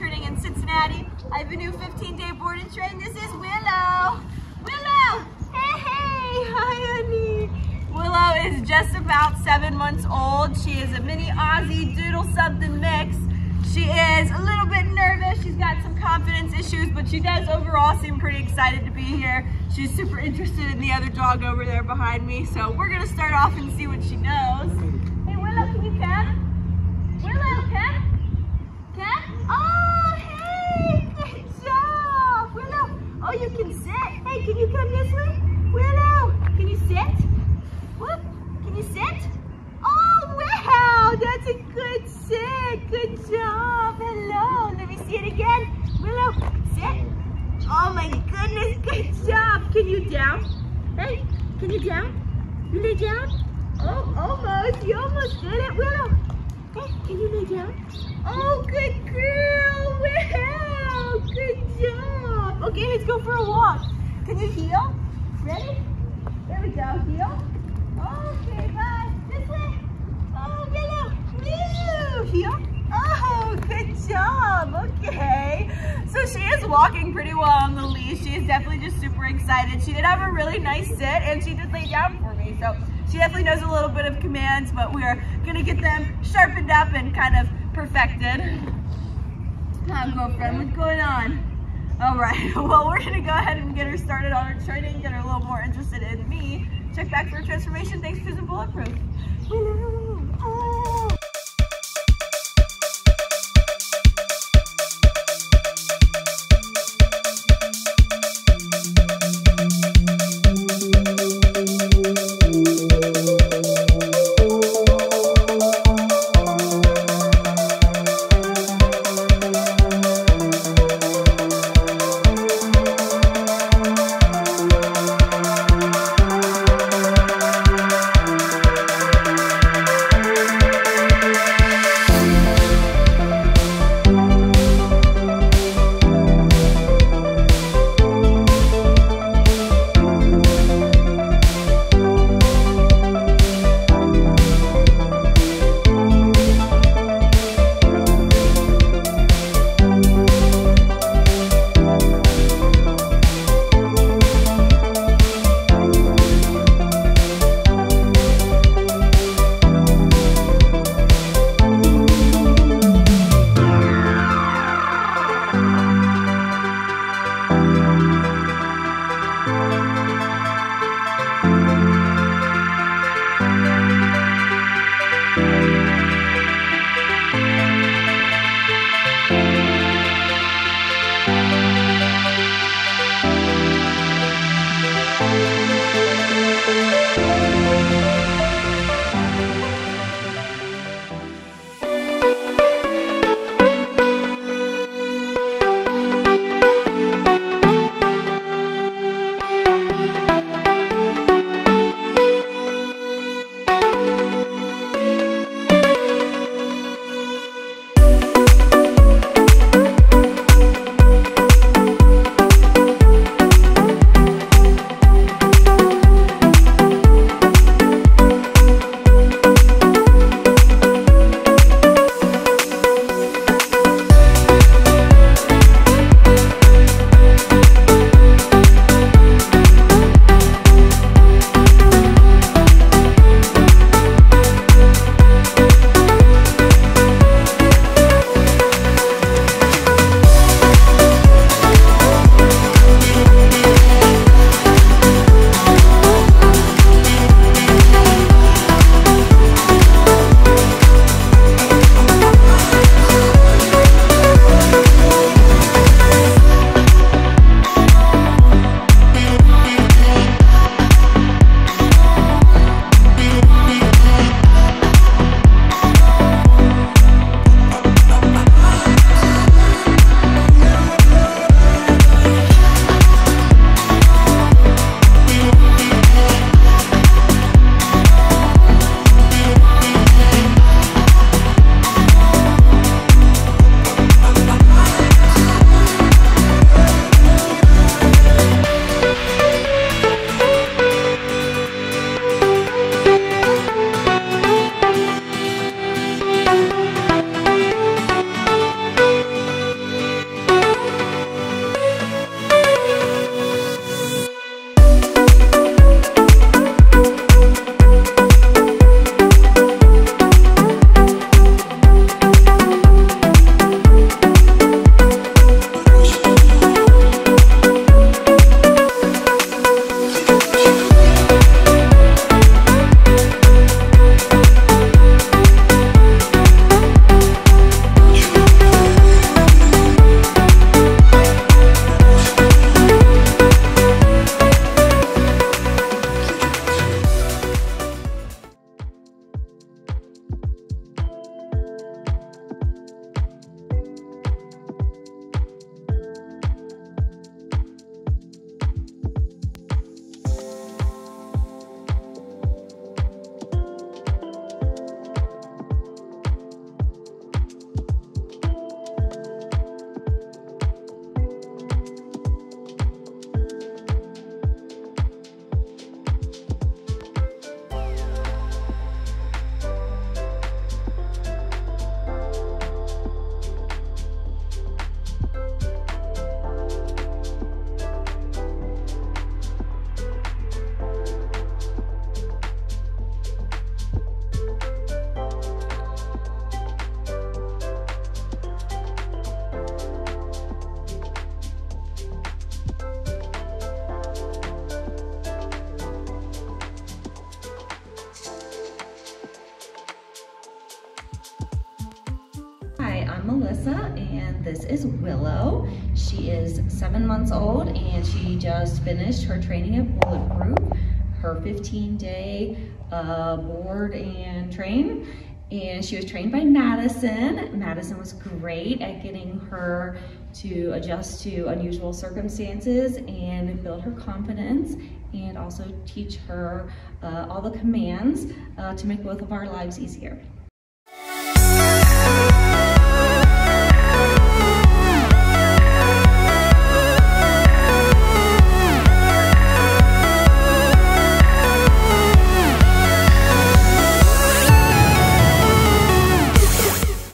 training in Cincinnati. I have a new 15-day board and train. This is Willow. Willow, hey, hey, hi, honey. Willow is just about seven months old. She is a mini Aussie Doodle something mix. She is a little bit nervous. She's got some confidence issues, but she does overall seem pretty excited to be here. She's super interested in the other dog over there behind me. So we're gonna start off and see what she knows. Hey Willow, can you pet? Willow, pet? Pet? Oh, hey, good job. Willow, oh, you can sit. Hey, can you come this way? Willow, can you sit? Whoop, can you sit? Oh, wow, that's a good sit. Good job. Hello, let me see it again. Willow, sit. Oh my goodness, good job. Can you down? Hey, can you down? You lay down? Oh, almost. You almost did it, Willow. Hey, can you lay down? Oh, good girl. Wow, good job. Okay, let's go for a walk. Can you heel? Ready? There we go, heel. Okay, bye. This way. Oh, Willow. Woo, heel. Oh, good job. Okay. So she is walking pretty well on the leash. She is definitely just super excited. She did have a really nice sit and she did lay down for me. So she definitely knows a little bit of commands, but we are gonna get them sharpened up and kind of perfected. Hi, girlfriend, what's going on? All right, well, we're gonna go ahead and get her started on her training, get her a little more interested in me. Check back for a transformation. Thanks, Susan Bulletproof. Melissa and this is Willow. She is seven months old and she just finished her training at Bulletproof, her 15 day uh, board and train. And she was trained by Madison. Madison was great at getting her to adjust to unusual circumstances and build her confidence and also teach her uh, all the commands uh, to make both of our lives easier.